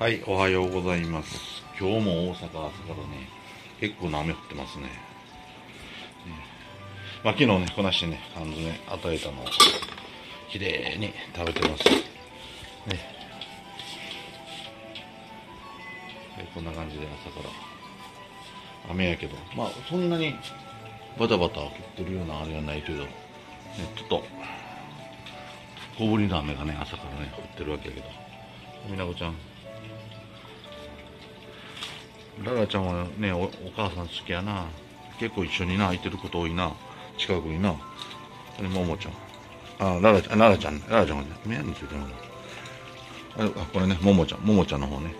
はい、おはようございます。今日も大阪朝からね、結構な雨降ってますね。まあ、昨日ね、こなしてね、缶詰与えたのを、きれいに食べてます。ね。こんな感じで朝から。雨やけど、まあ、そんなにバタバタ降ってるようなあれはないけど、ね、ちょっと、小降りの雨がね、朝からね、降ってるわけやけど。みなこちゃん。ララちゃんはねお、お母さん好きやな。結構一緒にな、空いてること多いな。近くにな。これ、ももちゃん。あ、ララちゃん、ララちゃん、ララちゃんがね、目についてるあ、あこれね、ももちゃん、ももちゃんの方ね。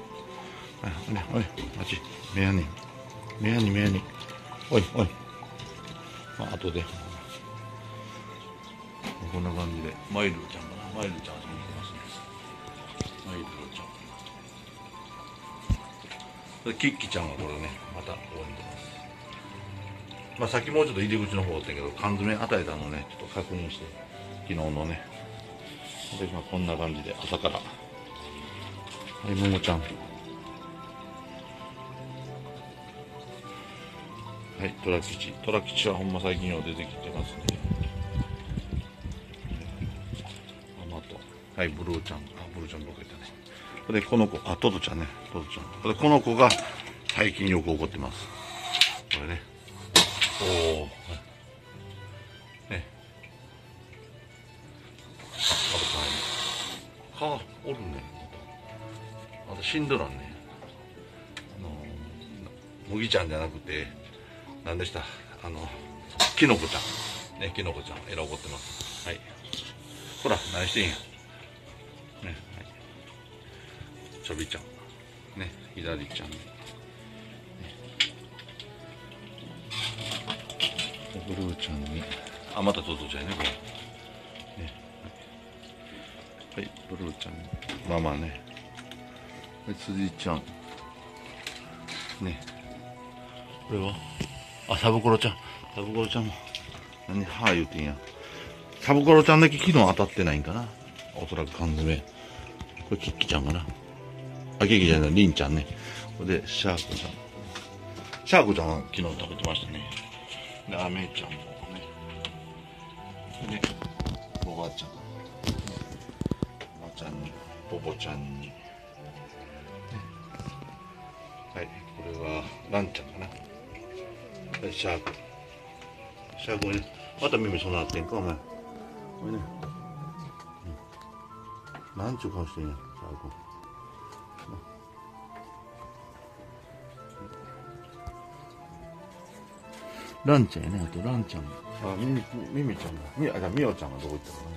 はい、ね、おい、あっち、目やに。目やに、目やに。おい、おい。まあ、後で。こんな感じで、マイルちゃんかな。マイルちゃん遊びに来ますね。マイルキッキちゃんはこれね、また応援てます。まあ、さっきもうちょっと入り口の方だったけど、缶詰与えたのね、ちょっと確認して、昨日のね。で、まあ、こんな感じで、朝から。はい、ももちゃん。はい、トラ吉。トラ吉はほんま最近よう出てきてますね。ママと。はい、ブルーちゃん。あ、ブルーちゃん僕いたね。で、この子、あ、トドちゃんね。トドちゃん。で、この子が最近よく怒ってます。これね。おお。ね。あ、あとかおるね。また死んどらんね。あの麦ちゃんじゃなくて、何でしたあの、きのこちゃん。ね、きのこちゃん。えら怒ってます。はい。ほら、何してんや。ちょびちゃん。ね、左ちゃん。ね、ブルーちゃんに。あ、またトトちゃんね、これ。ね、はい。はい、ブルーちゃん。ママね。はい、辻ちゃん。ね。これは？あ、サブコロちゃん。サブコロちゃんも。何、はあ言うてんや。サブコロちゃんだけ昨日当たってないんかな。おそらく缶詰。これキッキちゃんかな。あ、キッキじゃない、リンちゃんね。これで、シャークちゃん。シャークちゃんは昨日食べてましたね。で、アメちゃんもね。で、ボバちゃん。ボバちゃんに、ボボちゃんに。はい、これは、ランちゃんかな。はい、シャーク。シャークね。また耳そうなってんか、お前。これね。なんちゅう顔してんや、シャーク。ランちゃんやね、あとランちゃんも。あ、ミミ、ミミちゃんも。み、あ、じゃあミオちゃんはどこ行ったかな。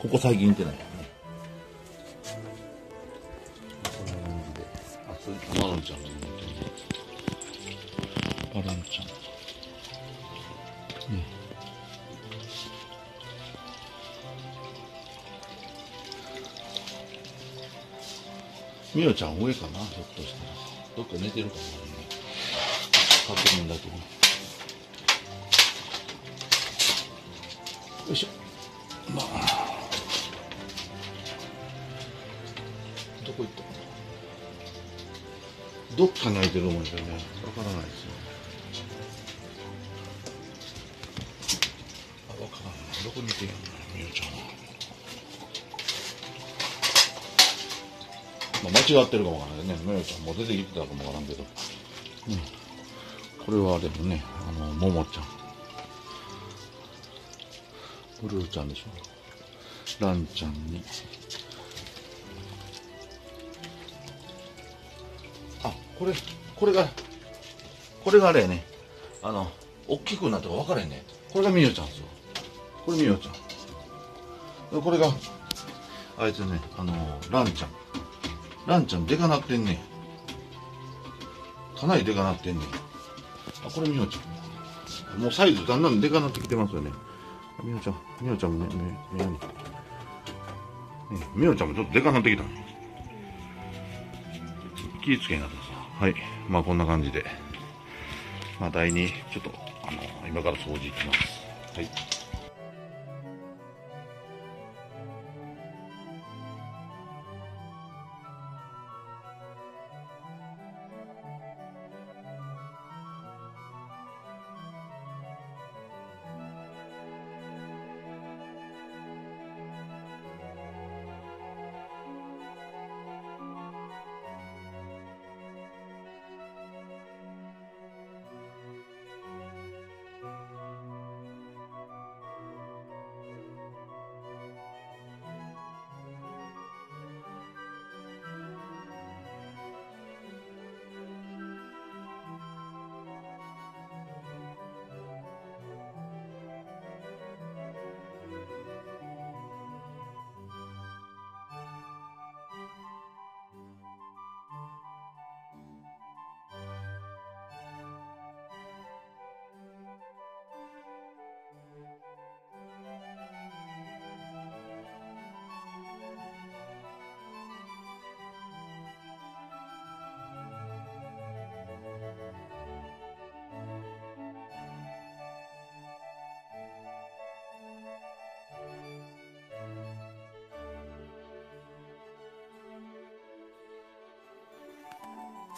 ここ最近行ってないよね。こんな感じで。あ、それ、マロンちゃんがみおちゃん上かなひょっとしたら。どっか寝てるかもね。確認だけど。よいしょ。まあ。どこ行った？かなどっか泣いてる思うんですよね。わからないですよ。あ、わからんな。どこにいてんやろな、みおちゃんは。まあ、間違ってるかもわからないね。みおちゃんも出てきてたかもわからんけど。うん。これはでもね、あの、ももちゃん。ブルーちゃんでしょ。ランちゃんに。あ、これ、これが、これがあれやね。あの、大きくなったか分からへんね。これがみよちゃんですよ。これみよちゃん。これが、あいつね、あの、ランちゃん。ランちゃんでかなってんねかなりでかなってんねあ、これみよちゃん。もうサイズだんだんでかなってきてますよね。みよちゃん、みよちゃんもね、め、めやに。ね、みよちゃんもちょっとでかなってきたね。気ぃつけになってさ。はい。まあこんな感じで。まあ第2、ちょっと、あの、今から掃除行きます。はい。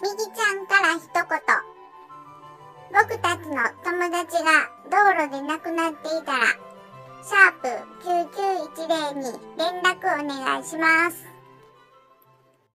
みぎちゃんから一言。僕たちの友達が道路で亡くなっていたら、シャープ9910に連絡お願いします。